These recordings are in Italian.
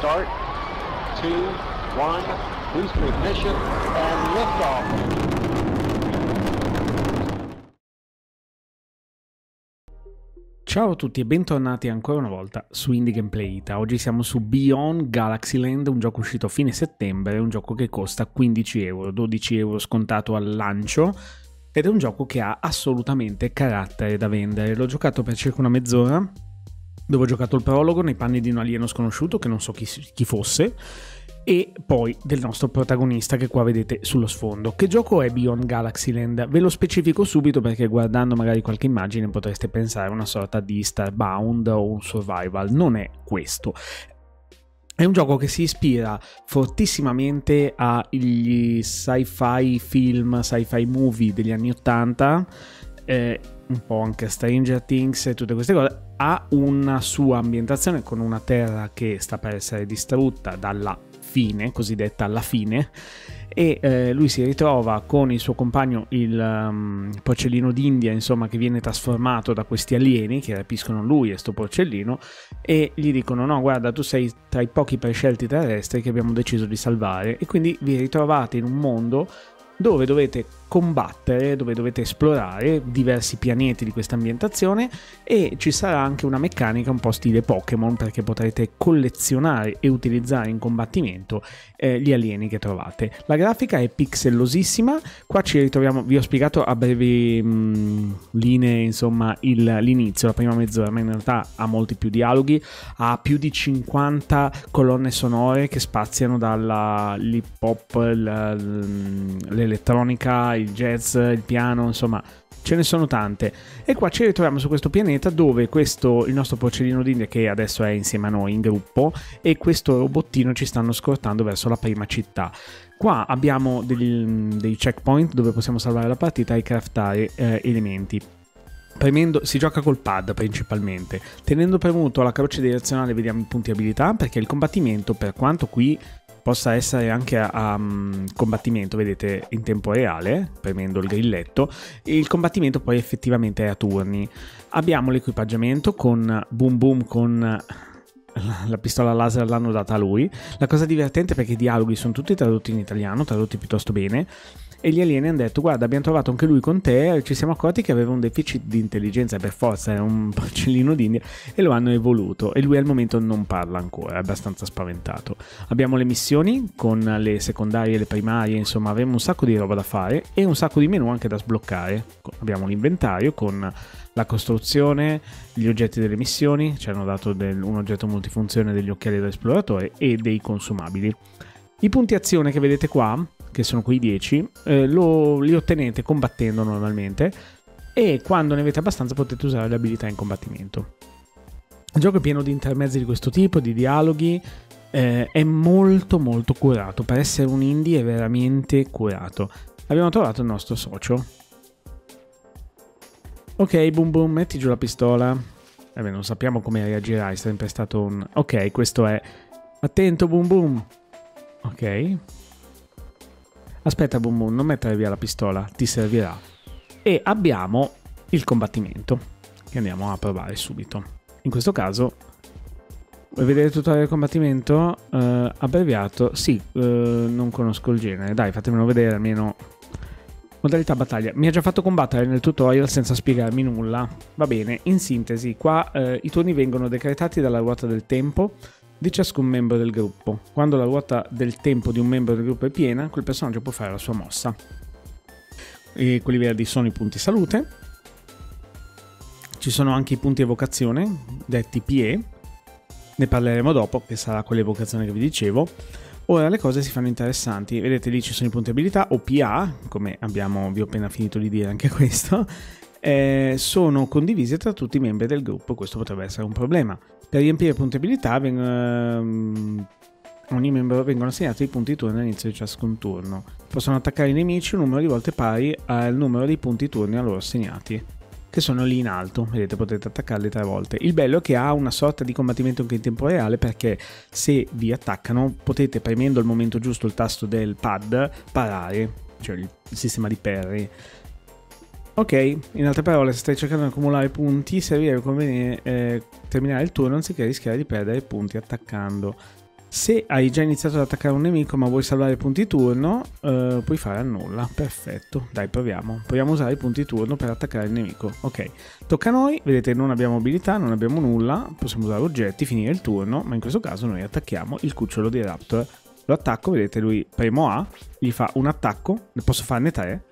start. Two, one, booster ignition, and liftoff. Ciao a tutti e bentornati ancora una volta su Indie Gameplay Ita. Oggi siamo su Beyond Galaxyland, un gioco uscito a fine settembre, un gioco che costa 15 euro, 12 euro scontato al lancio ed è un gioco che ha assolutamente carattere da vendere. L'ho giocato per circa una mezz'ora, dove ho giocato il prologo nei panni di un alieno sconosciuto che non so chi, chi fosse e poi del nostro protagonista che qua vedete sullo sfondo. Che gioco è Beyond Galaxyland? Ve lo specifico subito perché guardando magari qualche immagine potreste pensare a una sorta di Starbound o un survival. Non è questo. È un gioco che si ispira fortissimamente agli sci-fi film, sci-fi movie degli anni 80, eh, un po' anche Stranger Things e tutte queste cose. Ha una sua ambientazione con una terra che sta per essere distrutta dalla fine, cosiddetta la fine, e eh, lui si ritrova con il suo compagno il um, porcellino d'India, insomma, che viene trasformato da questi alieni che rapiscono lui e sto porcellino e gli dicono no, guarda, tu sei tra i pochi prescelti terrestri che abbiamo deciso di salvare e quindi vi ritrovate in un mondo dove dovete combattere, dove dovete esplorare diversi pianeti di questa ambientazione e ci sarà anche una meccanica un po' stile Pokémon perché potrete collezionare e utilizzare in combattimento eh, gli alieni che trovate. La grafica è pixellosissima, qua ci ritroviamo, vi ho spiegato a brevi mh, mm, linee insomma il, l'inizio, la prima mezz'ora, ma in realtà ha molti più dialoghi, ha più di 50 colonne sonore che spaziano dall'hip hop, l'elettronica, il jazz, il piano, insomma ce ne sono tante. E qua ci ritroviamo su questo pianeta dove questo, il nostro porcellino d'India che adesso è insieme a noi in gruppo e questo robottino ci stanno scortando verso la prima città. Qua abbiamo degli, dei checkpoint dove possiamo salvare la partita e craftare eh, elementi. Premendo, si gioca col pad principalmente. Tenendo premuto la croce direzionale vediamo i punti abilità perché il combattimento, per quanto qui possa essere anche a, a um, combattimento, vedete, in tempo reale, premendo il grilletto, il combattimento poi effettivamente è a turni. Abbiamo l'equipaggiamento con Boom Boom con la pistola laser l'hanno data a lui. La cosa divertente è perché i dialoghi sono tutti tradotti in italiano, tradotti piuttosto bene e gli alieni hanno detto guarda abbiamo trovato anche lui con te ci siamo accorti che aveva un deficit di intelligenza per forza era un porcellino d'India e lo hanno evoluto. E lui al momento non parla ancora è abbastanza spaventato. Abbiamo le missioni con le secondarie e le primarie insomma abbiamo un sacco di roba da fare e un sacco di menu anche da sbloccare. Abbiamo l'inventario con la costruzione, gli oggetti delle missioni, ci hanno dato del, un oggetto multifunzione degli occhiali dell'esploratore e dei consumabili. I punti azione che vedete qua che sono quei 10, eh, lo, li ottenete combattendo normalmente e quando ne avete abbastanza potete usare le abilità in combattimento. Il gioco è pieno di intermezzi di questo tipo, di dialoghi, eh, è molto molto curato, per essere un indie è veramente curato. Abbiamo trovato il nostro socio. Ok, boom boom, metti giù la pistola. Vabbè, non sappiamo come reagirai, è sempre stato un... Ok, questo è... Attento, boom boom. Ok. Aspetta, Boom Boom, non mettere via la pistola, ti servirà. E abbiamo il combattimento, che andiamo a provare subito. In questo caso, vuoi vedere il tutorial del combattimento? Uh, abbreviato, sì, uh, non conosco il genere. Dai, fatemelo vedere almeno. Modalità battaglia. Mi ha già fatto combattere nel tutorial senza spiegarmi nulla. Va bene, in sintesi, qua uh, i turni vengono decretati dalla ruota del tempo di ciascun membro del gruppo. Quando la ruota del tempo di un membro del gruppo è piena, quel personaggio può fare la sua mossa. E quelli verdi sono i punti salute. Ci sono anche i punti evocazione, detti PE. Ne parleremo dopo, che sarà quell'evocazione che vi dicevo. Ora le cose si fanno interessanti. Vedete lì ci sono i punti abilità o PA, come abbiamo, vi ho appena finito di dire anche questo. Eh, sono condivisi tra tutti i membri del gruppo. Questo potrebbe essere un problema. Per riempire punti abilità vengono, ogni membro vengono assegnati i punti turno all'inizio di ciascun turno. Possono attaccare i nemici un numero di volte pari al numero dei punti turni a loro assegnati, che sono lì in alto. Vedete, potete attaccarli tre volte. Il bello è che ha una sorta di combattimento anche in tempo reale perché se vi attaccano potete premendo al momento giusto il tasto del pad parare, cioè il sistema di parry Ok, in altre parole, se stai cercando di accumulare punti, servirebbe convenire eh, terminare il turno anziché rischiare di perdere punti attaccando. Se hai già iniziato ad attaccare un nemico ma vuoi salvare punti turno, eh, puoi fare a nulla. Perfetto, dai proviamo. Proviamo a usare i punti turno per attaccare il nemico. Ok, tocca a noi, vedete non abbiamo abilità, non abbiamo nulla, possiamo usare oggetti, finire il turno, ma in questo caso noi attacchiamo il cucciolo di Raptor. Lo attacco, vedete lui premo A, gli fa un attacco, ne posso farne tre.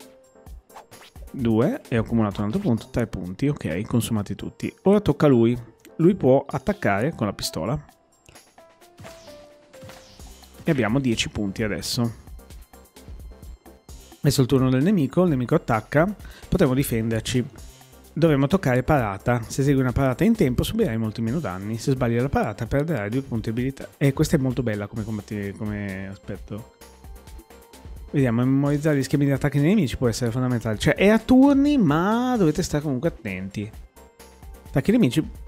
Due, e ho accumulato un altro punto, tre punti, ok, consumati tutti. Ora tocca a lui. Lui può attaccare con la pistola e abbiamo 10 punti adesso. Adesso il turno del nemico, il nemico attacca, potremo difenderci. Dovremo toccare parata. Se segui una parata in tempo subirai molti meno danni. Se sbagli la parata perderai due punti abilità. E questa è molto bella come, come aspetto. Vediamo, memorizzare gli schemi di attacco dei nemici può essere fondamentale. Cioè è a turni ma dovete stare comunque attenti. Attacchi nemici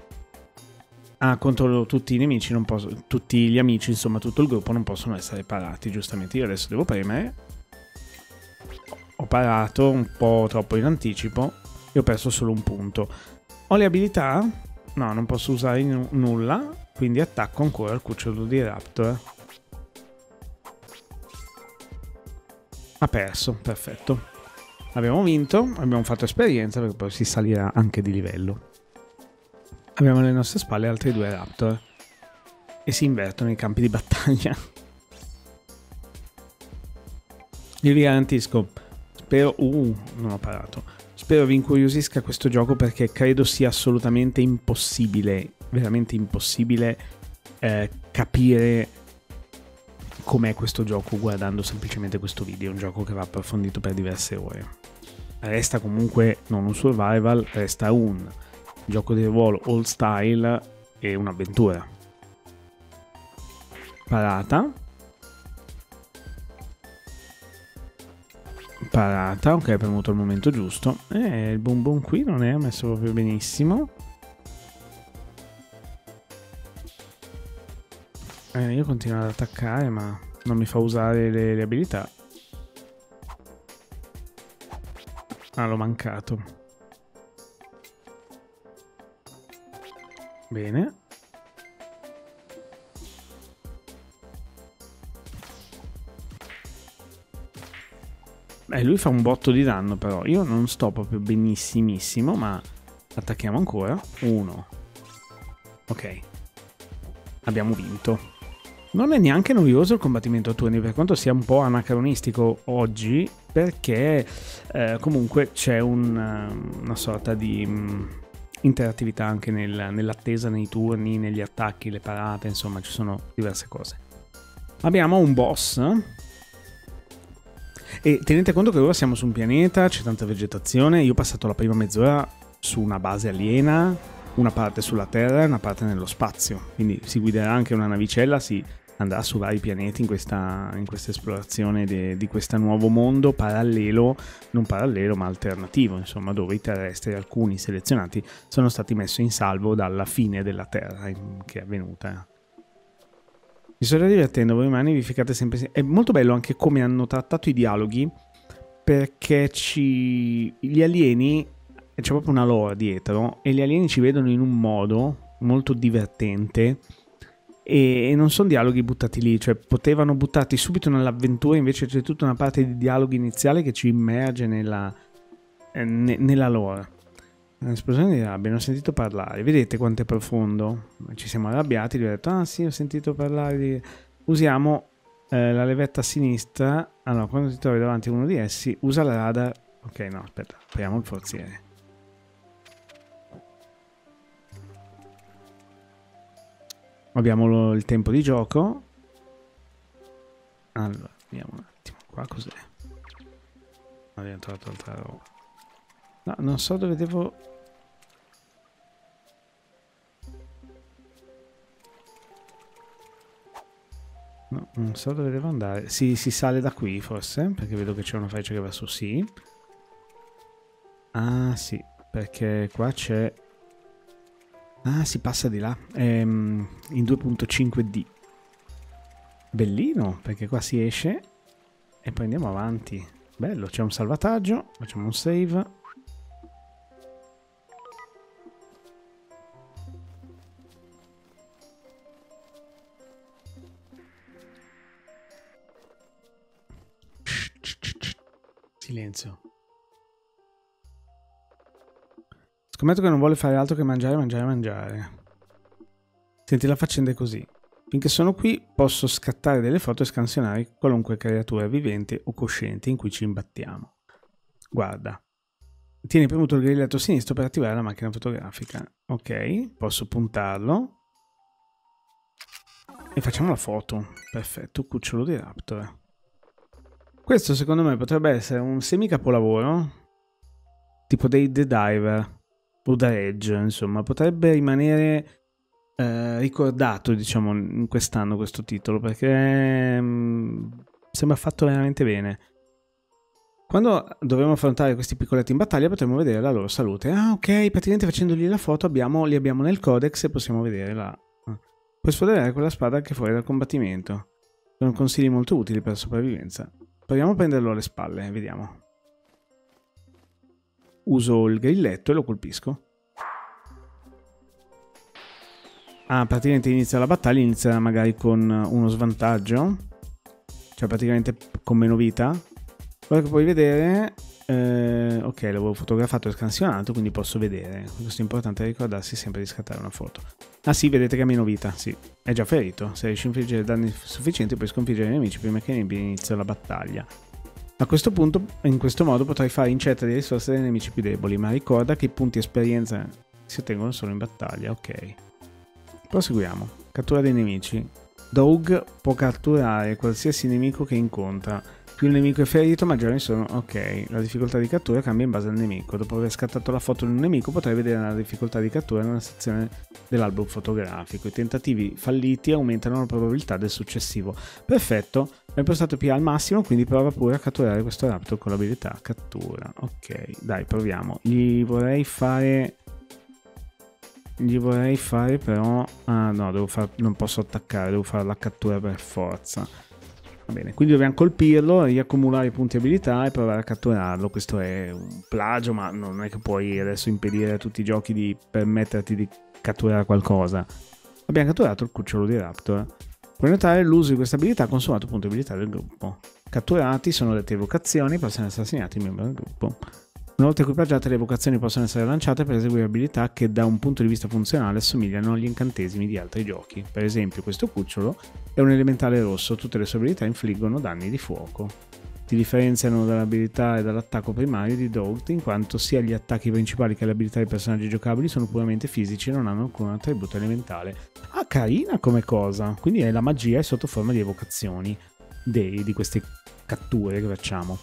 Ah, contro tutti i nemici, non posso, tutti gli amici, insomma tutto il gruppo non possono essere parati, giustamente. Io adesso devo premere. Ho parato un po' troppo in anticipo e ho perso solo un punto. Ho le abilità? No, non posso usare nulla, quindi attacco ancora il cucciolo di Raptor. Ha perso, perfetto. Abbiamo vinto, abbiamo fatto esperienza perché poi si salirà anche di livello. Abbiamo alle nostre spalle altri due Raptor e si invertono i campi di battaglia. Io vi garantisco, spero... Uh, non ho parato. Spero vi incuriosisca questo gioco perché credo sia assolutamente impossibile, veramente impossibile eh, capire com'è questo gioco guardando semplicemente questo video. È un gioco che va approfondito per diverse ore. Resta comunque non un survival, resta un gioco di ruolo old style e un'avventura. Parata. Parata, ok, premuto il momento giusto. Eh, il boom boom qui non è messo proprio benissimo. Eh, io continuo ad attaccare ma non mi fa usare le, le abilità. Ah, l'ho mancato. Bene. Beh, lui fa un botto di danno però. Io non sto proprio benissimissimo, ma attacchiamo ancora. Uno. Ok. Abbiamo vinto. Non è neanche noioso il combattimento a turni, per quanto sia un po' anacronistico oggi, perché eh, comunque c'è un, una sorta di mm, interattività anche nel, nell'attesa, nei turni, negli attacchi, le parate, insomma ci sono diverse cose. Abbiamo un boss e tenete conto che ora siamo su un pianeta, c'è tanta vegetazione, io ho passato la prima mezz'ora su una base aliena, una parte sulla Terra e una parte nello spazio, quindi si guiderà anche una navicella, si andrà su vari pianeti in questa, in questa esplorazione de, di questo nuovo mondo parallelo, non parallelo ma alternativo, insomma, dove i terrestri, alcuni selezionati, sono stati messi in salvo dalla fine della Terra che è avvenuta. Mi sto divertendo, voi umani vi ficate sempre... È molto bello anche come hanno trattato i dialoghi, perché ci... gli alieni, c'è proprio una lore dietro, e gli alieni ci vedono in un modo molto divertente, e non sono dialoghi buttati lì, cioè potevano buttarti subito nell'avventura, invece c'è tutta una parte di dialogo iniziale che ci immerge nella, eh, ne, nella lore. Un'esplosione di rabbia, ne ho sentito parlare, vedete quanto è profondo? Ci siamo arrabbiati, gli ho detto, ah sì, ho sentito parlare di... Usiamo eh, la levetta a sinistra, allora quando ti trovi davanti a uno di essi, usa la radar... Ok, no, aspetta, apriamo il forziere. Abbiamo il tempo di gioco. Allora, vediamo un attimo. Qua cos'è? Abbiamo trovato altra roba. No, non so dove devo... No, non so dove devo andare. Si, si sale da qui forse, perché vedo che c'è una freccia che va su sì. Ah sì, perché qua c'è Ah, si passa di là. Ehm, in 2.5D. Bellino, perché qua si esce e poi andiamo avanti. Bello, c'è un salvataggio, facciamo un save. Silenzio. Scommetto che non vuole fare altro che mangiare, mangiare, mangiare. Senti, la faccenda è così. Finché sono qui posso scattare delle foto e scansionare qualunque creatura vivente o cosciente in cui ci imbattiamo. Guarda. Tieni premuto il grilletto sinistro per attivare la macchina fotografica. Ok, posso puntarlo. E facciamo la foto. Perfetto, cucciolo di raptor. Questo secondo me potrebbe essere un semi capolavoro. Tipo dei The Diver o da Edge, insomma, potrebbe rimanere eh, ricordato, diciamo, in quest'anno questo titolo, perché mh, mm, sembra fatto veramente bene. Quando dovremo affrontare questi piccoletti in battaglia potremo vedere la loro salute. Ah, ok, praticamente facendogli la foto abbiamo, li abbiamo nel codex e possiamo vedere la... Puoi sfoderare quella spada anche fuori dal combattimento. Sono consigli molto utili per la sopravvivenza. Proviamo a prenderlo alle spalle, vediamo uso il grilletto e lo colpisco. Ah, praticamente inizia la battaglia, inizia magari con uno svantaggio, cioè praticamente con meno vita. Quello che puoi vedere, eh, ok, l'avevo fotografato e scansionato, quindi posso vedere. Questo è importante ricordarsi sempre di scattare una foto. Ah sì, vedete che ha meno vita, sì, è già ferito. Se riesci a infliggere danni sufficienti puoi sconfiggere i nemici prima che inizio la battaglia. A questo punto, in questo modo, potrai fare incetta di risorse dei nemici più deboli, ma ricorda che i punti esperienza si ottengono solo in battaglia, ok. Proseguiamo. Cattura dei nemici. Dog può catturare qualsiasi nemico che incontra più il nemico è ferito, maggiori sono... Ok, la difficoltà di cattura cambia in base al nemico. Dopo aver scattato la foto di un nemico potrai vedere la difficoltà di cattura nella sezione dell'album fotografico. I tentativi falliti aumentano la probabilità del successivo. Perfetto, è impostato P al massimo, quindi prova pure a catturare questo raptor con l'abilità cattura. Ok, dai, proviamo. Gli vorrei fare... Gli vorrei fare però... Ah no, far... non posso attaccare, devo fare la cattura per forza. Va bene, quindi dobbiamo colpirlo, riaccumulare i punti abilità e provare a catturarlo. Questo è un plagio, ma non è che puoi adesso impedire a tutti i giochi di permetterti di catturare qualcosa. Abbiamo catturato il cucciolo di Raptor. Puoi notare l'uso di questa abilità ha consumato punti abilità del gruppo. Catturati sono dette evocazioni possono essere assegnati ai membri del gruppo. Una volta equipaggiate le evocazioni possono essere lanciate per eseguire abilità che da un punto di vista funzionale assomigliano agli incantesimi di altri giochi. Per esempio questo cucciolo è un elementale rosso, tutte le sue abilità infliggono danni di fuoco. Ti differenziano dall'abilità e dall'attacco primario di Dogt in quanto sia gli attacchi principali che le abilità dei personaggi giocabili sono puramente fisici e non hanno alcun attributo elementale. Ah, carina come cosa! Quindi la magia è sotto forma di evocazioni dei, di queste catture che facciamo.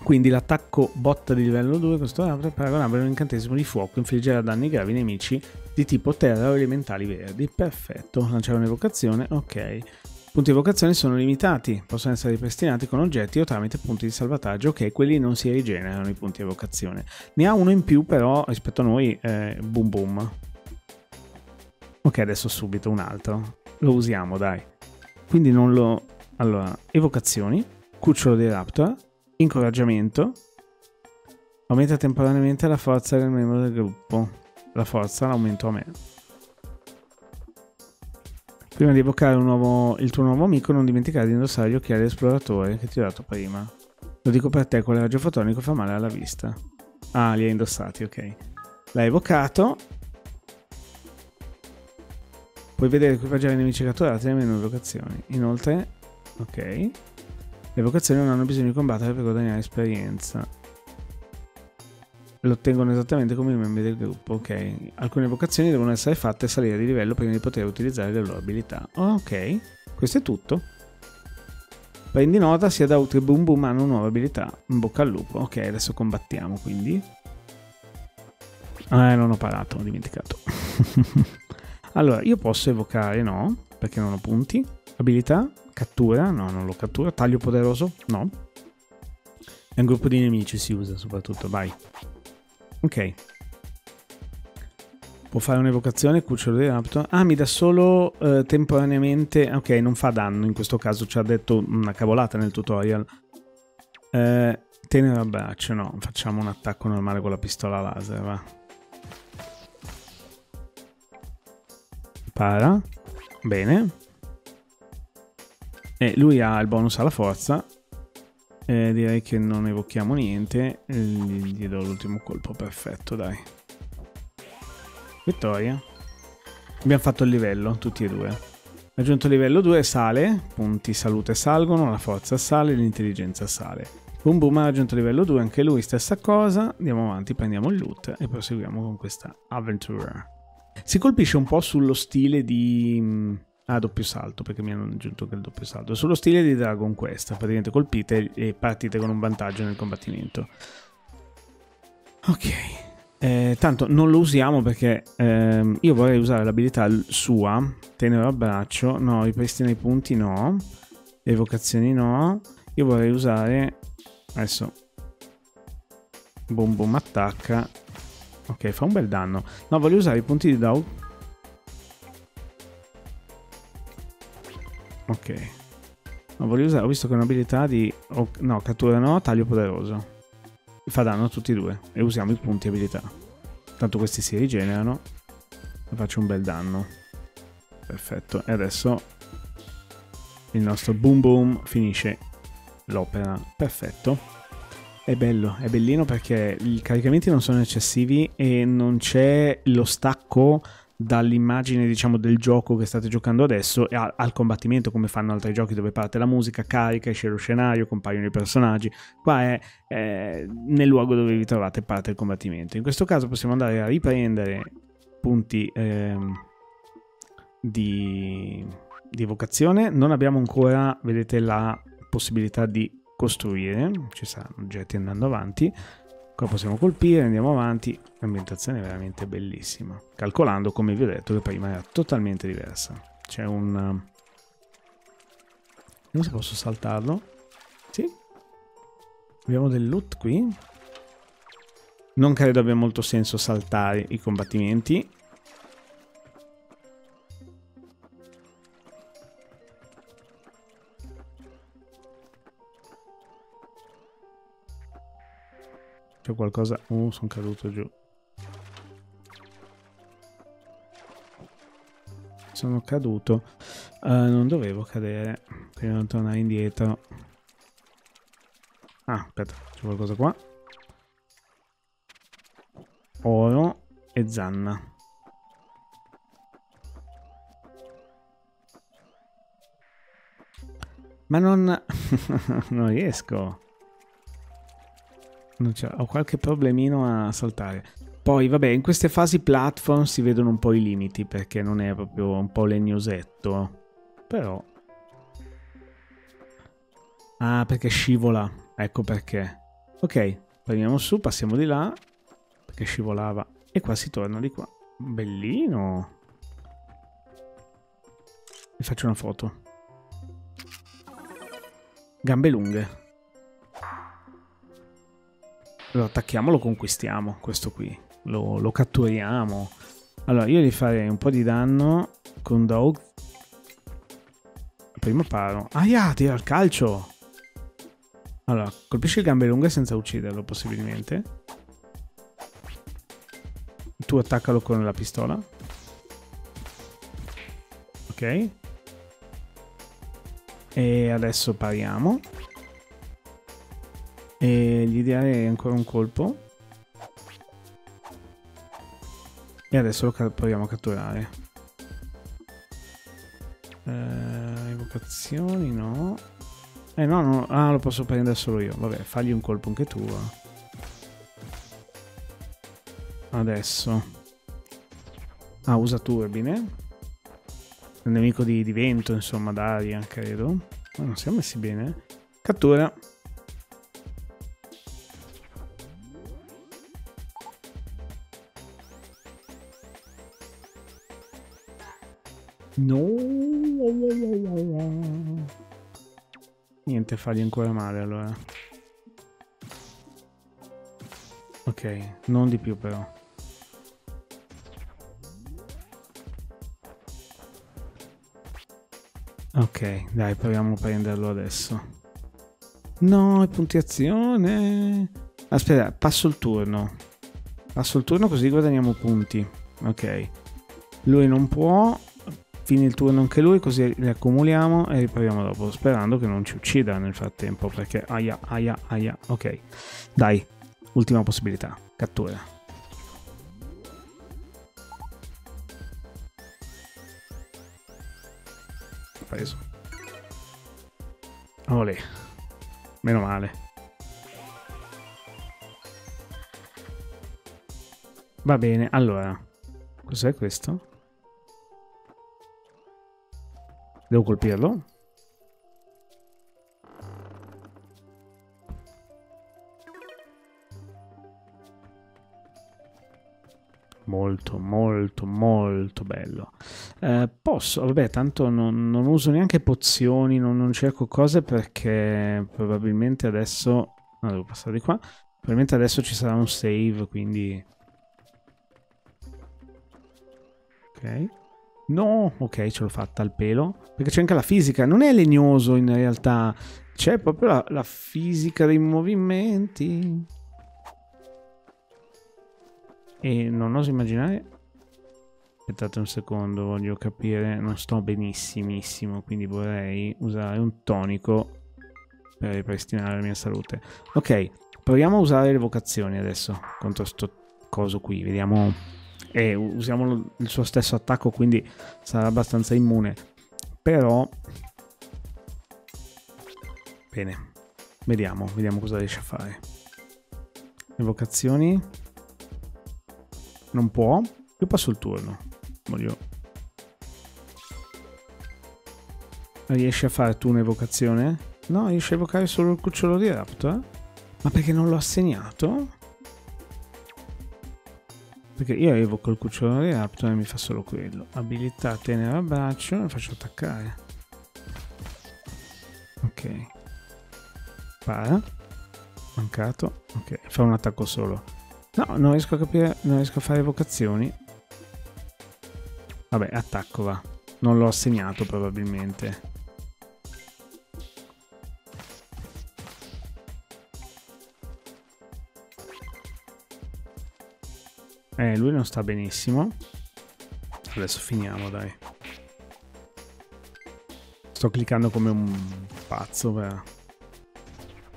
Quindi l'attacco botta di livello 2 questo è paragonabile a un incantesimo di fuoco, infliggerà danni gravi ai nemici di tipo terra o elementali verdi. Perfetto, lanciare un'evocazione, ok. Punti evocazione sono limitati, possono essere ripristinati con oggetti o tramite punti di salvataggio, ok, quelli non si rigenerano i punti evocazione. Ne ha uno in più però rispetto a noi, eh, boom boom. Ok, adesso subito un altro. Lo usiamo, dai. Quindi non lo... Allora, evocazioni, cucciolo di raptor, Incoraggiamento. Aumenta temporaneamente la forza del membro del gruppo. La forza l'aumento a me. Prima di evocare nuovo, il tuo nuovo amico, non dimenticare di indossare gli occhiali esploratore che ti ho dato prima. Lo dico per te, quel raggio fotonico fa male alla vista. Ah, li hai indossati, ok. L'hai evocato. Puoi vedere equipaggiare i nemici catturati nelle menu evocazioni. Inoltre, ok. Le vocazioni non hanno bisogno di combattere per guadagnare esperienza. Lo ottengono esattamente come i membri del gruppo, ok. Alcune vocazioni devono essere fatte salire di livello prima di poter utilizzare le loro abilità. ok, questo è tutto. Prendi nota, sia da Outri Boom Boom hanno nuove abilità. In bocca al lupo. Ok, adesso combattiamo quindi. Ah, non ho parato, ho dimenticato. allora, io posso evocare, no, perché non ho punti. Abilità, Cattura? No, non lo cattura. Taglio poderoso? No. È un gruppo di nemici si usa soprattutto, vai. Ok. Può fare un'evocazione, cucciolo di raptor. Ah, mi dà solo eh, temporaneamente... Ok, non fa danno, in questo caso ci ha detto una cavolata nel tutorial. Eh, tenere a braccio, no. Facciamo un attacco normale con la pistola laser, va. Para. Bene. E lui ha il bonus alla forza. Eh, direi che non evochiamo niente. Gli, gli do l'ultimo colpo, perfetto, dai. Vittoria. Abbiamo fatto il livello, tutti e due. Raggiunto livello 2 sale, punti salute salgono, la forza sale, l'intelligenza sale. Boom Boom ha raggiunto livello 2, anche lui stessa cosa, andiamo avanti, prendiamo il loot e proseguiamo con questa avventura. Si colpisce un po' sullo stile di... Ah, doppio salto, perché mi hanno aggiunto anche il doppio salto. Sullo stile di Dragon Quest, praticamente colpite e partite con un vantaggio nel combattimento. Ok. Eh, tanto non lo usiamo perché ehm, io vorrei usare l'abilità sua, tenere a braccio, no, ripristina i punti no, evocazioni no, io vorrei usare, adesso, boom boom attacca, ok fa un bel danno, no voglio usare i punti di Dog, ok, no voglio usare, ho visto che è un'abilità di, oh, no cattura no, taglio poderoso fa danno a tutti e due e usiamo i punti abilità. Tanto questi si rigenerano e faccio un bel danno. Perfetto. E adesso il nostro boom boom finisce l'opera. Perfetto. È bello, è bellino perché i caricamenti non sono eccessivi e non c'è lo stacco dall'immagine diciamo del gioco che state giocando adesso al, al, combattimento come fanno altri giochi dove parte la musica, carica, esce lo scenario, compaiono i personaggi. Qua è, è nel luogo dove vi trovate parte il combattimento. In questo caso possiamo andare a riprendere punti ehm, di, di evocazione. Non abbiamo ancora vedete la possibilità di costruire. Ci saranno oggetti andando avanti Qua possiamo colpire, andiamo avanti. L'ambientazione è veramente bellissima. Calcolando, come vi ho detto, che prima era totalmente diversa. C'è un... Non se posso saltarlo. Sì. Abbiamo del loot qui. Non credo abbia molto senso saltare i combattimenti. C'è qualcosa... Uh, sono caduto giù. Sono caduto. Uh, non dovevo cadere. Prima di tornare indietro. Ah, aspetta, c'è qualcosa qua. Oro e zanna. Ma non... non riesco ho qualche problemino a saltare. Poi, vabbè, in queste fasi platform si vedono un po' i limiti perché non è proprio un po' legnosetto. Però... Ah, perché scivola. Ecco perché. Ok, prendiamo su, passiamo di là. Perché scivolava. E qua si torna di qua. Bellino. Vi faccio una foto. Gambe lunghe lo attacchiamo, lo conquistiamo, questo qui. Lo, lo catturiamo. Allora, io gli farei un po' di danno con Dog. Prima paro. Aia, tira il calcio! Allora, colpisci le gambe lunghe senza ucciderlo, possibilmente. Tu attaccalo con la pistola. Ok. E adesso pariamo e gli direi ancora un colpo. E adesso lo proviamo a catturare. Eh, evocazioni no. Eh no, no ah lo posso prendere solo io. Vabbè fagli un colpo anche tu adesso. Ah usa turbine. Il nemico di, di vento insomma d'aria credo. Ma non siamo messi bene cattura No. Niente, fargli ancora male allora. Ok, non di più però. Ok, dai, proviamo a prenderlo adesso. No, è puntiazione. Aspetta, passo il turno. Passo il turno così guadagniamo punti. Ok. Lui non può fini il turno anche lui, così li accumuliamo e riproviamo dopo, sperando che non ci uccida nel frattempo, perché aia, aia, aia. Ok, dai, ultima possibilità, cattura. Preso. Olè, meno male. Va bene, allora, cos'è questo? Devo colpirlo? Molto, molto, molto bello. Eh, posso, vabbè, tanto non, non, uso neanche pozioni, non, non, cerco cose perché probabilmente adesso... No, devo passare di qua. Probabilmente adesso ci sarà un save, quindi... Ok. No, ok, ce l'ho fatta al pelo. Perché c'è anche la fisica. Non è legnoso in realtà. C'è proprio la, la fisica dei movimenti. E non oso immaginare... Aspettate un secondo, voglio capire. Non sto benissimissimo, quindi vorrei usare un tonico per ripristinare la mia salute. Ok, proviamo a usare le vocazioni adesso contro sto coso qui. Vediamo e usiamo il suo stesso attacco quindi sarà abbastanza immune. Però bene vediamo vediamo cosa riesce a fare. Evocazioni. Non può. Io passo il turno. Voglio. Riesci a fare tu un'evocazione? no riesci a evocare solo il cucciolo di Raptor ma perché non l'ho assegnato? Perché io evoco il cucciolo di Raptor e mi fa solo quello. Abilità tenere a braccio e faccio attaccare. Ok. Para. Mancato. Ok, fa un attacco solo. No, non riesco a capire, non riesco a fare evocazioni. Vabbè, attacco va. Non l'ho assegnato probabilmente. Eh, lui non sta benissimo. Adesso finiamo, dai. Sto cliccando come un pazzo per...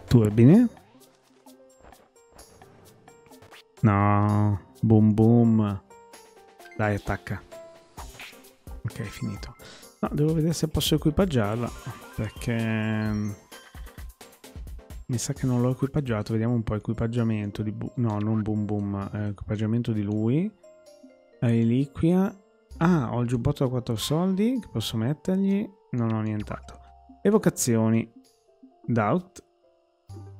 Turbine. No, boom boom. Dai, attacca. Ok, finito. No, devo vedere se posso equipaggiarla. Perché... Mi sa che non l'ho equipaggiato, vediamo un po' equipaggiamento di... no, non boom boom, eh, equipaggiamento di lui. Reliquia. Ah, ho il giubbotto da 4 soldi che posso mettergli. Non ho nient'altro. Evocazioni. Doubt.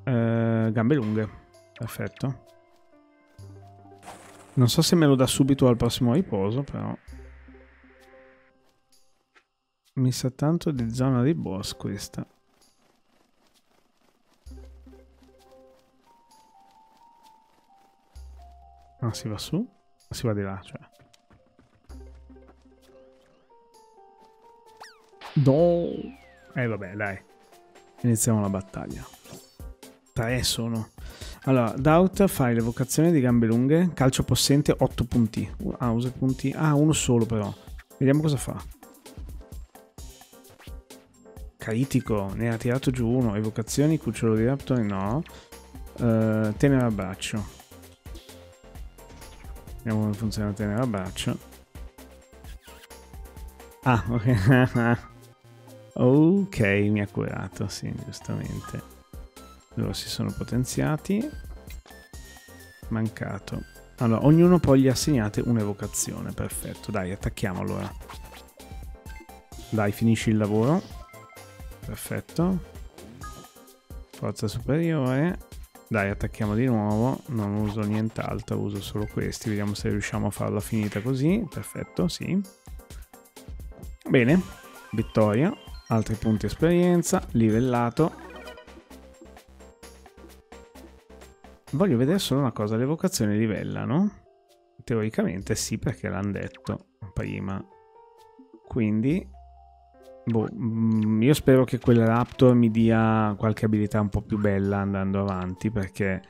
Eh, gambe lunghe. Perfetto. Non so se me lo dà subito al prossimo riposo, però... Mi sa tanto di zona di boss questa. Ah, si va su? Si va di là, cioè. No! Eh vabbè, dai. Iniziamo la battaglia. Tre sono. Allora, Doubt fai l'evocazione di gambe lunghe, calcio possente, 8 punti. Ah, usa punti. Ah, uno solo però. Vediamo cosa fa. Critico, ne ha tirato giù uno. Evocazioni, cucciolo di raptor, no. Uh, tenere a braccio. Vediamo come funziona tenere a braccio. Ah, ok. ok, mi ha curato, sì, giustamente. Loro si sono potenziati. Mancato. Allora, ognuno poi gli assegnate un'evocazione. Perfetto, dai, attacchiamo allora. Dai, finisci il lavoro. Perfetto. Forza superiore. Dai, attacchiamo di nuovo. Non uso nient'altro, uso solo questi. Vediamo se riusciamo a farla finita così. Perfetto, sì. Bene, vittoria. Altri punti esperienza, livellato. Voglio vedere solo una cosa, le vocazioni livellano? Teoricamente sì, perché l'hanno detto prima. Quindi Boh, mm, io spero che quel Raptor mi dia qualche abilità un po' più bella andando avanti perché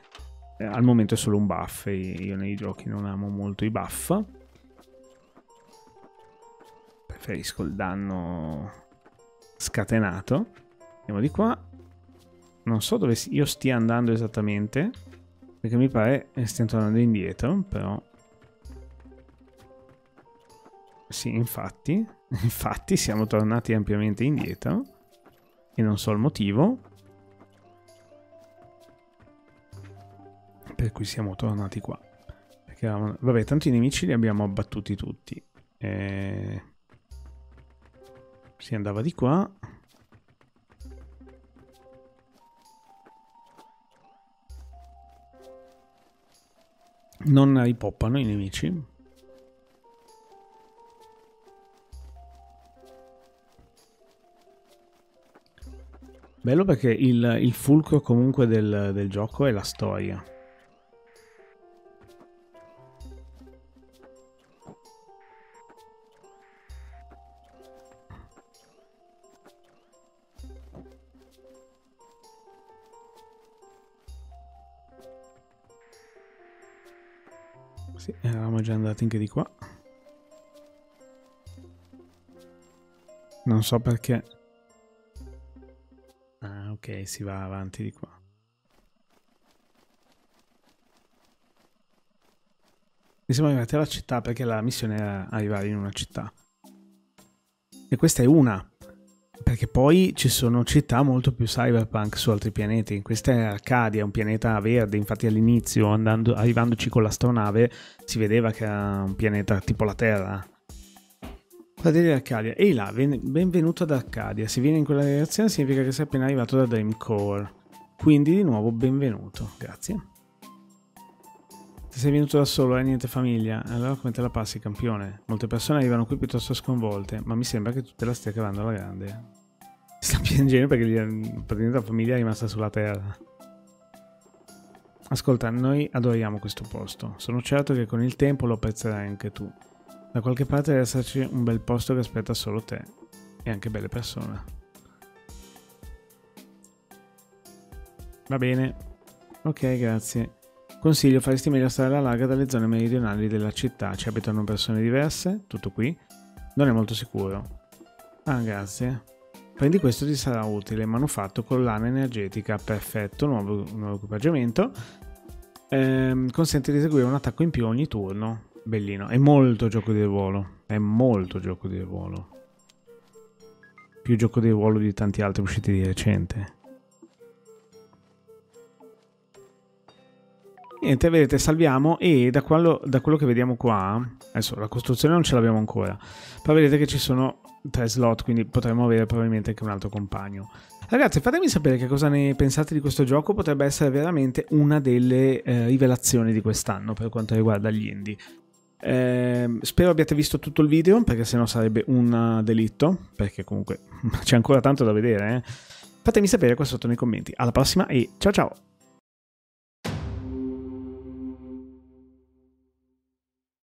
eh, al momento è solo un buff e io nei giochi non amo molto i buff. Preferisco il danno scatenato. Andiamo di qua. Non so dove io stia andando esattamente. Perché mi pare stia tornando indietro, però... Sì, infatti. Infatti siamo tornati ampiamente indietro. E non so il motivo. Per cui siamo tornati qua. Perché eravamo... Vabbè, tanto i nemici li abbiamo abbattuti tutti. E... Si andava di qua. Non ripoppano i nemici. Bello perché il, il fulcro comunque del, del gioco è la storia. Sì, eravamo già andati anche di qua. Non so perché. Ok, si va avanti di qua. E siamo arrivati alla città perché la missione era arrivare in una città. E questa è una. Perché poi ci sono città molto più cyberpunk su altri pianeti. Questa è Arcadia, un pianeta verde. Infatti, all'inizio, arrivandoci con l'astronave, si vedeva che era un pianeta tipo la Terra. Fratelli Arcadia. Ehi là, benvenuto ad Arcadia. Se viene in quella direzione significa che sei appena arrivato da Dreamcore. Quindi di nuovo benvenuto. Grazie. Se sei venuto da solo e hai niente famiglia, allora come te la passi, campione? Molte persone arrivano qui piuttosto sconvolte, ma mi sembra che tu te la stia cavando alla grande. Sta piangendo perché praticamente la famiglia è rimasta sulla terra. Ascolta, noi adoriamo questo posto. Sono certo che con il tempo lo apprezzerai anche tu. Da qualche parte deve esserci un bel posto che aspetta solo te. E anche belle persone. Va bene. Ok, grazie. Consiglio, faresti meglio stare alla larga dalle zone meridionali della città. Ci abitano persone diverse, tutto qui. Non è molto sicuro. Ah, grazie. Prendi questo ti sarà utile. Manufatto collana energetica. Perfetto, nuovo, nuovo equipaggiamento. Ehm, consente di eseguire un attacco in più ogni turno. Bellino. È molto gioco di ruolo. È molto gioco di ruolo. Più gioco di ruolo di tanti altri usciti di recente. Niente, vedete, salviamo e da quello, da quello, che vediamo qua, adesso la costruzione non ce l'abbiamo ancora, però vedete che ci sono tre slot, quindi potremmo avere probabilmente anche un altro compagno. Ragazzi, fatemi sapere che cosa ne pensate di questo gioco, potrebbe essere veramente una delle eh, rivelazioni di quest'anno per quanto riguarda gli indie. Eh, spero abbiate visto tutto il video, perché sennò sarebbe un delitto, perché comunque c'è ancora tanto da vedere. Eh. Fatemi sapere qua sotto nei commenti. Alla prossima e ciao ciao!